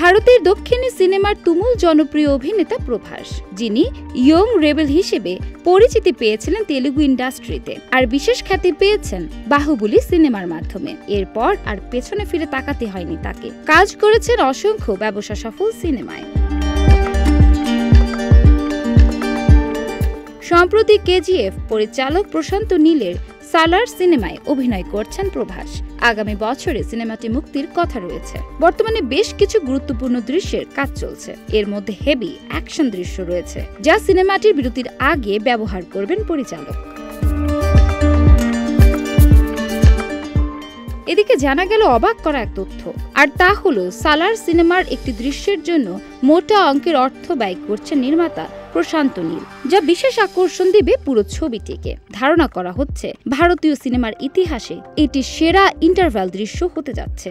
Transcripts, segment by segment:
ভারতের দক্ষিণী সিনেমার তুমুল জনপ্রিয় অভিনেতা প্রভাস, যিনি ইয়ং রেবেল হিসেবে পরিচিতি পেয়েছিলেন তেলুগু ইন্ডাস্ট্রিতে আর বিশেষ খ্যাতি পেয়েছেন বাহুবলী সিনেমার মাধ্যমে। এরপর আর পেছনে ফিরে তাকাতে হয়নি তাকে। কাজ করেছেন অসংখ্য ব্যবসা সফল সিনেমায়। সম্প্রতি কেজিএফ পরিচালক প্রশান্ত নীলের সালার সিনেমায় অভিনয় করছেন প্রভাস। আগামী বছরে সিনেমাটি মুক্তির কথা রয়েছে। বর্তমানে বেশ কিছু গুরুত্বপূর্ণ দৃশ্যের কাজ চলছে। এর মধ্যে হেভি অ্যাকশন দৃশ্য রয়েছে, যা সিনেমাটির বিরতির আগে ব্যবহার করবেন পরিচালক। এদিকে জানা গেল অবাক করা এক তথ্য। আর তা হলো, সালার সিনেমার একটি দৃশ্যের জন্য মোটা অঙ্কের অর্থ ব্যয় করছে নির্মাতা প্রশান্ত নীল, যা বিশেষ আকর্ষণ দিবে পুরো ছবিটিকে। ধারণা করা হচ্ছে, ভারতীয় সিনেমার ইতিহাসে এটি সেরা ইন্টারভ্যাল দৃশ্য হতে যাচ্ছে।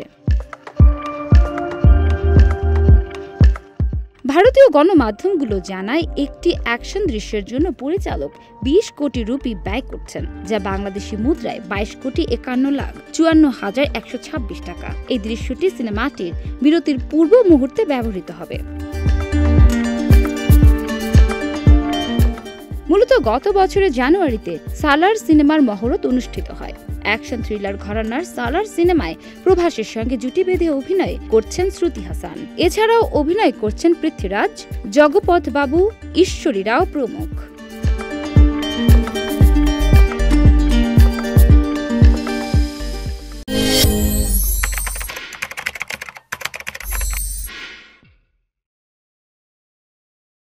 ভারতীয় গণমাধ্যমগুলো জানায়, একটি অ্যাকশন দৃশ্যের জন্য পরিচালক বিশ কোটি রুপি ব্যয় করছেন, যা বাংলাদেশি মুদ্রায় বাইশ কোটি একান্ন লাখ চুয়ান্ন হাজার একশো ছাব্বিশ টাকা। এই দৃশ্যটি সিনেমাটির বিরতির পূর্ব মুহূর্তে ব্যবহৃত হবে। মূলত গত বছরের জানুয়ারিতে সালার সিনেমার মহরত অনুষ্ঠিত হয়। অ্যাকশন থ্রিলার ঘরানার সালার সিনেমায় প্রভাসের সঙ্গে জুটি বেঁধে অভিনয় করছেন শ্রুতি হাসান। এছাড়াও অভিনয় করছেন পৃথ্বীরাজ জগপথ বাবু ঈশ্বরী রাও প্রমুখ।